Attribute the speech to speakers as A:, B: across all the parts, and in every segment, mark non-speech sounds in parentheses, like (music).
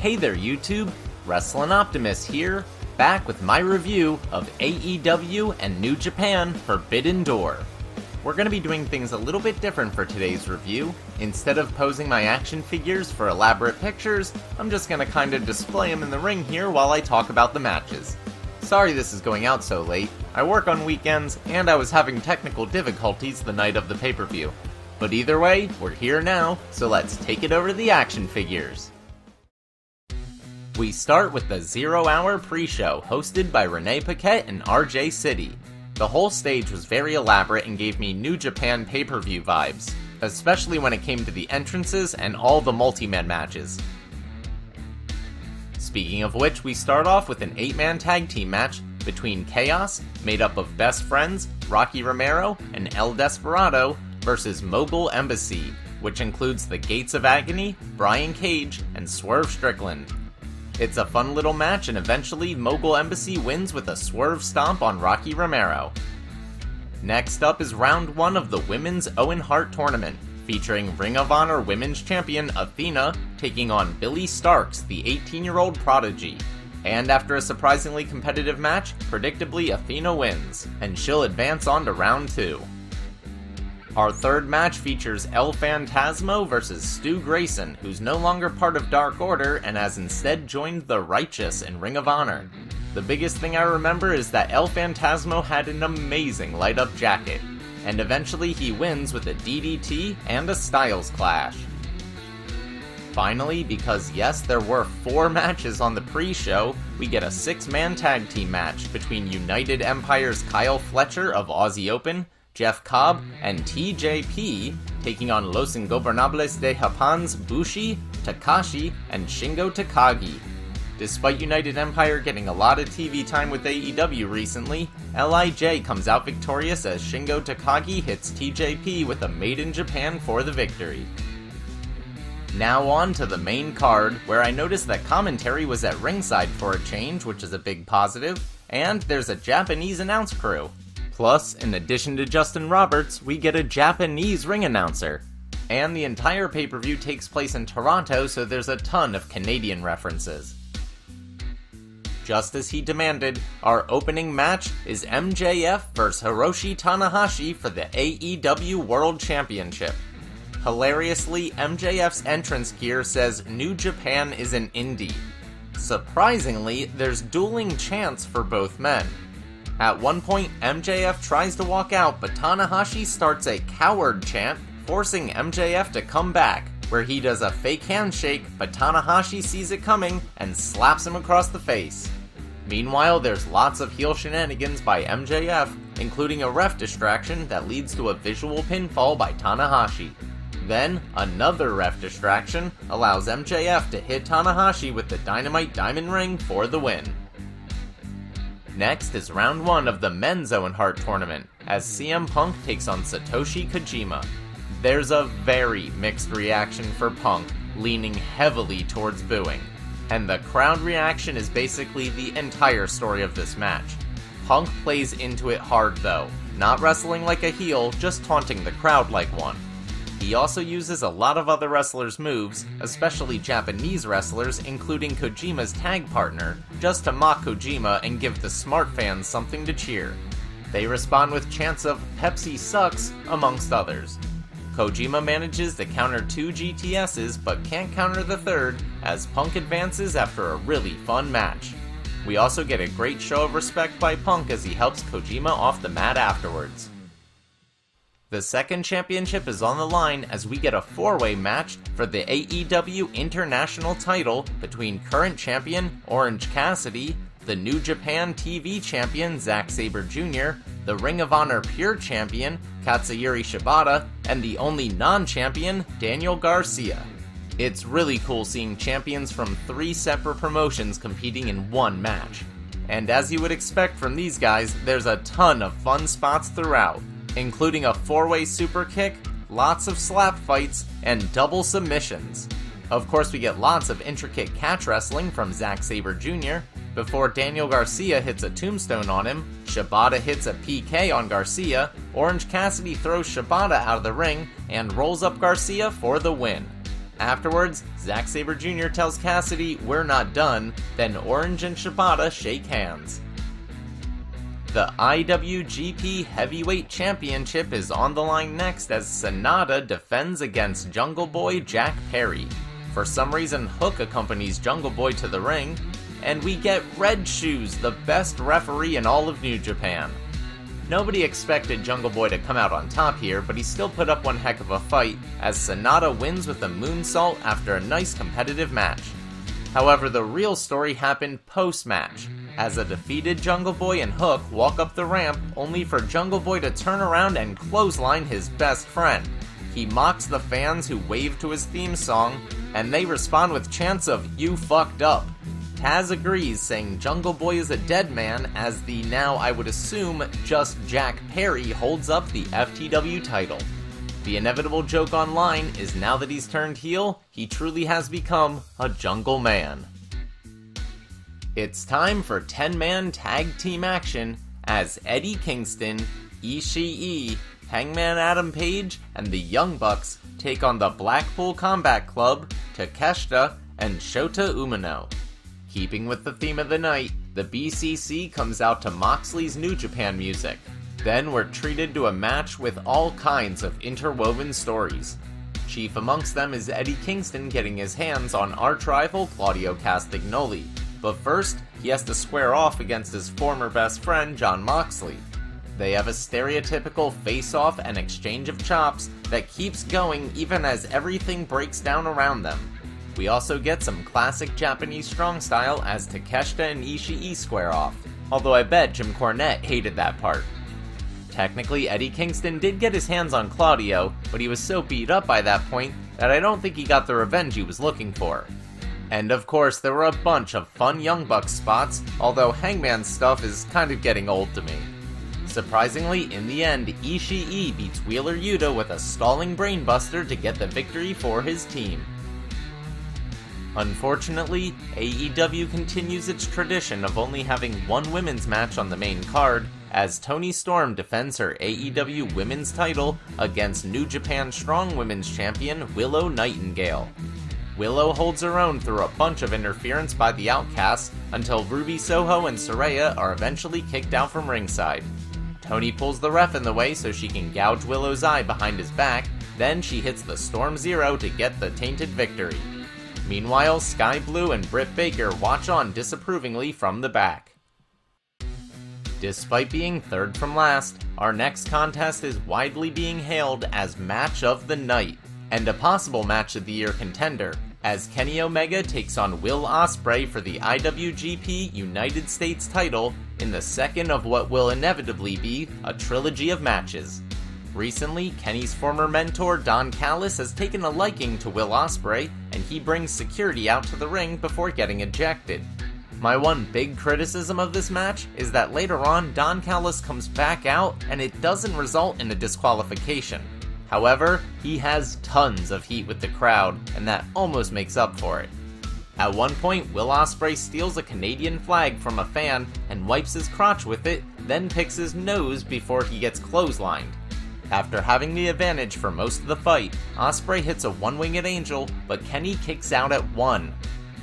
A: Hey there, YouTube! Wrestling Optimus here, back with my review of AEW and New Japan Forbidden Door. We're going to be doing things a little bit different for today's review. Instead of posing my action figures for elaborate pictures, I'm just going to kind of display them in the ring here while I talk about the matches. Sorry this is going out so late. I work on weekends, and I was having technical difficulties the night of the pay per view. But either way, we're here now, so let's take it over to the action figures. We start with the Zero Hour pre show hosted by Renee Paquette and RJ City. The whole stage was very elaborate and gave me New Japan pay per view vibes, especially when it came to the entrances and all the multi man matches. Speaking of which, we start off with an 8 man tag team match between Chaos, made up of best friends, Rocky Romero, and El Desperado, versus Mogul Embassy, which includes the Gates of Agony, Brian Cage, and Swerve Strickland. It's a fun little match, and eventually, Mogul Embassy wins with a swerve stomp on Rocky Romero. Next up is round one of the Women's Owen Hart Tournament, featuring Ring of Honor Women's Champion Athena taking on Billie Starkz, the 18 year old prodigy. And after a surprisingly competitive match, predictably Athena wins, and she'll advance on to round two. Our third match features El Phantasmo versus Stu Grayson, who's no longer part of Dark Order and has instead joined the Righteous in Ring of Honor. The biggest thing I remember is that El Phantasmo had an amazing light up jacket, and eventually he wins with a DDT and a Styles Clash. Finally, because yes, there were four (laughs) matches on the pre show, we get a six man tag team match between United Empire's Kyle Fletcher of Aussie Open Jeff Cobb, and TJP taking on Los Ingobernables de Japan's Bushi, Takashi, and Shingo Takagi. Despite United Empire getting a lot of TV time with AEW recently, LIJ comes out victorious as Shingo Takagi hits TJP with a Made in Japan for the victory. Now on to the main card, where I noticed that commentary was at ringside for a change, which is a big positive, and there's a Japanese announce crew. Plus, in addition to Justin Roberts, we get a Japanese ring announcer. And the entire pay per view takes place in Toronto, so there's a ton of Canadian references. Just as he demanded, our opening match is MJF vs. Hiroshi Tanahashi for the AEW World Championship. Hilariously, MJF's entrance gear says New Japan is an indie. Surprisingly, there's dueling chants for both men. At one point, MJF tries to walk out, but Tanahashi starts a coward chant, forcing MJF to come back, where he does a fake handshake, but Tanahashi sees it coming and slaps him across the face. Meanwhile, there's lots of heel shenanigans by MJF, including a ref distraction that leads to a visual pinfall by Tanahashi. Then, another ref distraction allows MJF to hit Tanahashi with the Dynamite Diamond Ring for the win. Next is round one of the men's Owen Hart tournament, as CM Punk takes on Satoshi Kojima. There's a very mixed reaction for Punk, leaning heavily towards booing. And the crowd reaction is basically the entire story of this match. Punk plays into it hard though, not wrestling like a heel, just taunting the crowd like one. He also uses a lot of other wrestlers' moves, especially Japanese wrestlers, including Kojima's tag partner, just to mock Kojima and give the smart fans something to cheer. They respond with chants of Pepsi sucks, amongst others. Kojima manages to counter two GTSs but can't counter the third as Punk advances after a really fun match. We also get a great show of respect by Punk as he helps Kojima off the mat afterwards. The second championship is on the line as we get a four way match for the AEW International title between current champion Orange Cassidy, the New Japan TV champion Zack Sabre Jr., the Ring of Honor Pure champion Katsuyori Shibata, and the only non champion Daniel Garcia. It's really cool seeing champions from three separate promotions competing in one match. And as you would expect from these guys, there's a ton of fun spots throughout including a four way super kick, lots of slap fights, and double submissions. Of course, we get lots of intricate catch wrestling from Zack Sabre Jr. Before Daniel Garcia hits a tombstone on him, Shibata hits a PK on Garcia, Orange Cassidy throws Shibata out of the ring and rolls up Garcia for the win. Afterwards, Zack Sabre Jr. tells Cassidy, We're not done, then Orange and Shibata shake hands. The IWGP Heavyweight Championship is on the line next as Sanada defends against Jungle Boy Jack Perry. For some reason, Hook accompanies Jungle Boy to the ring, and we get Red Shoes, the best referee in all of New Japan. Nobody expected Jungle Boy to come out on top here, but he still put up one heck of a fight, as Sanada wins with a moonsault after a nice competitive match. However, the real story happened post match, as a defeated Jungle Boy and Hook walk up the ramp only for Jungle Boy to turn around and clothesline his best friend. He mocks the fans who wave to his theme song, and they respond with chants of, You fucked up. Taz agrees, saying Jungle Boy is a dead man, as the now, I would assume, just Jack Perry holds up the FTW title. The inevitable joke online is now that he's turned heel, he truly has become a Jungle Man. It's time for 10 man tag team action as Eddie Kingston, Ishii, Hangman Adam Page, and the Young Bucks take on the Blackpool Combat Club, Takeshita, and Shota Umino. Keeping with the theme of the night, the BCC comes out to Moxley's New Japan music. Then we're treated to a match with all kinds of interwoven stories. Chief amongst them is Eddie Kingston getting his hands on arch rival Claudio Castagnoli. But first, he has to square off against his former best friend Jon Moxley. They have a stereotypical face off and exchange of chops that keeps going even as everything breaks down around them. We also get some classic Japanese strong style as Takeshita and Ishii square off, although I bet Jim Cornette hated that part. Technically, Eddie Kingston did get his hands on Claudio, but he was so beat up by that point that I don't think he got the revenge he was looking for. And of course, there were a bunch of fun Young Bucks spots, although Hangman's stuff is kind of getting old to me. Surprisingly, in the end, Ishii beats Wheeler Yuta with a stalling brainbuster to get the victory for his team. Unfortunately, AEW continues its tradition of only having one women's match on the main card, as Toni Storm defends her AEW women's title against New Japan Strong Women's Champion Willow Nightingale. Willow holds her own through a bunch of interference by the Outcasts until Ruby Soho and Saraya are eventually kicked out from ringside. Toni pulls the ref in the way so she can gouge Willow's eye behind his back, then she hits the Storm Zero to get the tainted victory. Meanwhile, Skye Blue and Britt Baker watch on disapprovingly from the back. Despite being third from last, our next contest is widely being hailed as Match of the Night, and a possible Match of the Year contender, as Kenny Omega takes on Will Ospreay for the IWGP United States title in the second of what will inevitably be a trilogy of matches. Recently, Kenny's former mentor Don Callis has taken a liking to Will Ospreay, and he brings security out to the ring before getting ejected. My one big criticism of this match is that later on Don Callis comes back out and it doesn't result in a disqualification. However, he has tons of heat with the crowd, and that almost makes up for it. At one point, Will Ospreay steals a Canadian flag from a fan and wipes his crotch with it, then picks his nose before he gets clotheslined. After having the advantage for most of the fight, Ospreay hits a one-winged angel, but Kenny kicks out at one.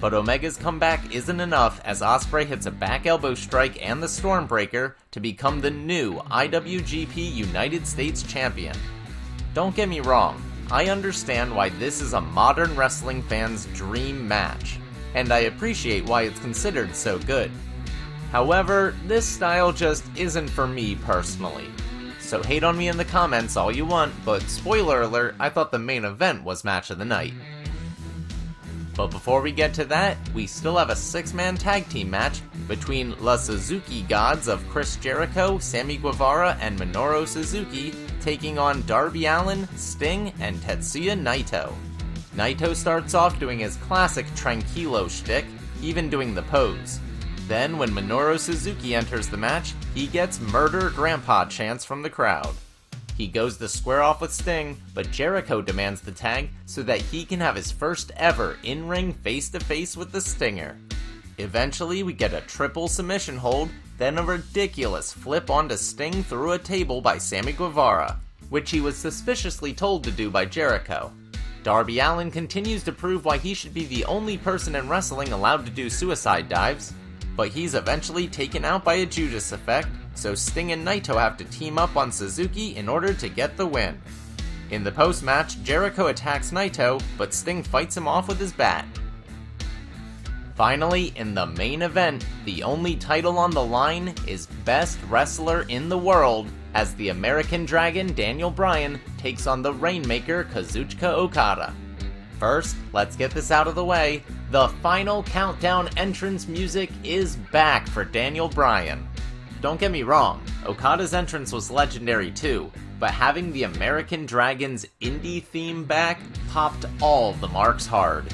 A: But Omega's comeback isn't enough as Ospreay hits a back elbow strike and the Stormbreaker to become the new IWGP United States Champion. Don't get me wrong, I understand why this is a modern wrestling fan's dream match, and I appreciate why it's considered so good. However, this style just isn't for me personally. So hate on me in the comments all you want, but spoiler alert, I thought the main event was match of the night. But before we get to that, we still have a six man tag team match between La Suzuki Gods of Chris Jericho, Sammy Guevara, and Minoru Suzuki taking on Darby Allin, Sting, and Tetsuya Naito. Naito starts off doing his classic tranquilo shtick, even doing the pose. Then, when Minoru Suzuki enters the match, he gets murder grandpa chants from the crowd. He goes to square off with Sting, but Jericho demands the tag so that he can have his first ever in ring face to face with the Stinger. Eventually, we get a triple submission hold, then a ridiculous flip onto Sting through a table by Sammy Guevara, which he was suspiciously told to do by Jericho. Darby Allin continues to prove why he should be the only person in wrestling allowed to do suicide dives, but he's eventually taken out by a Judas effect, so Sting and Naito have to team up on Suzuki in order to get the win. In the post match, Jericho attacks Naito, but Sting fights him off with his bat. Finally, in the main event, the only title on the line is Best Wrestler in the World, as the American Dragon Daniel Bryan takes on the Rainmaker Kazuchika Okada. First, let's get this out of the way. The final countdown entrance music is back for Daniel Bryan. Don't get me wrong, Okada's entrance was legendary too, but having the American Dragon's indie theme back popped all the marks hard.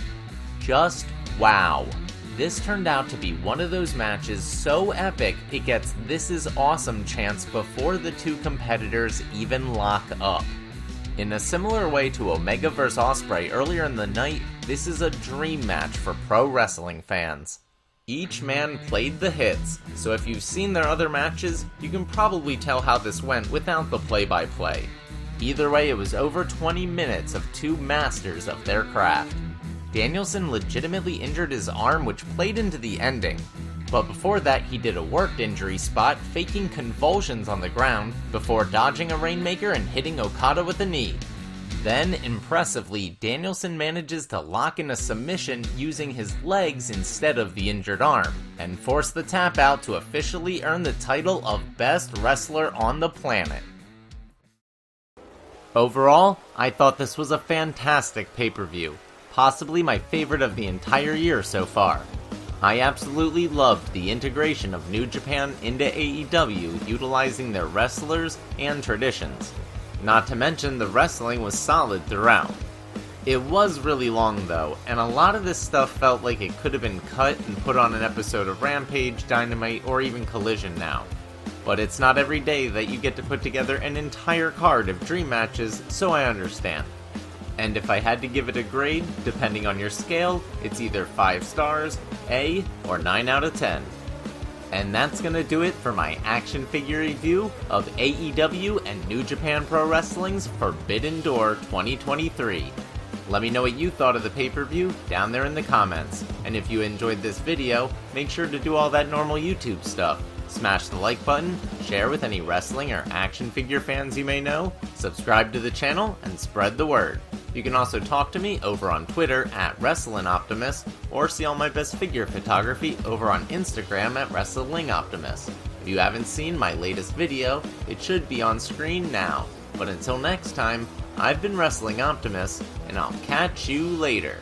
A: Just wow. This turned out to be one of those matches so epic it gets This Is Awesome chance before the two competitors even lock up. In a similar way to Omega vs. Ospreay earlier in the night, this is a dream match for pro wrestling fans. Each man played the hits, so if you've seen their other matches, you can probably tell how this went without the play by play. Either way, it was over 20 minutes of two masters of their craft. Danielson legitimately injured his arm, which played into the ending. But before that, he did a worked injury spot, faking convulsions on the ground, before dodging a Rainmaker and hitting Okada with a knee. Then, impressively, Danielson manages to lock in a submission using his legs instead of the injured arm, and force the tap out to officially earn the title of Best Wrestler on the Planet. Overall, I thought this was a fantastic pay per view possibly my favorite of the entire year so far. I absolutely loved the integration of New Japan into AEW utilizing their wrestlers and traditions. Not to mention, the wrestling was solid throughout. It was really long though, and a lot of this stuff felt like it could have been cut and put on an episode of Rampage, Dynamite, or even Collision now. But it's not every day that you get to put together an entire card of dream matches, so I understand and if I had to give it a grade, depending on your scale, it's either 5 stars, A, or 9 out of 10. And that's gonna do it for my action figure review of AEW and New Japan Pro Wrestling's Forbidden Door 2023. Let me know what you thought of the pay per view down there in the comments. And if you enjoyed this video, make sure to do all that normal YouTube stuff. Smash the like button, share with any wrestling or action figure fans you may know, subscribe to the channel, and spread the word. You can also talk to me over on Twitter at WrestlingOptimus, or see all my best figure photography over on Instagram at WrestlingOptimus. If you haven't seen my latest video, it should be on screen now. But until next time, I've been Wrestling Optimus, and I'll catch you later.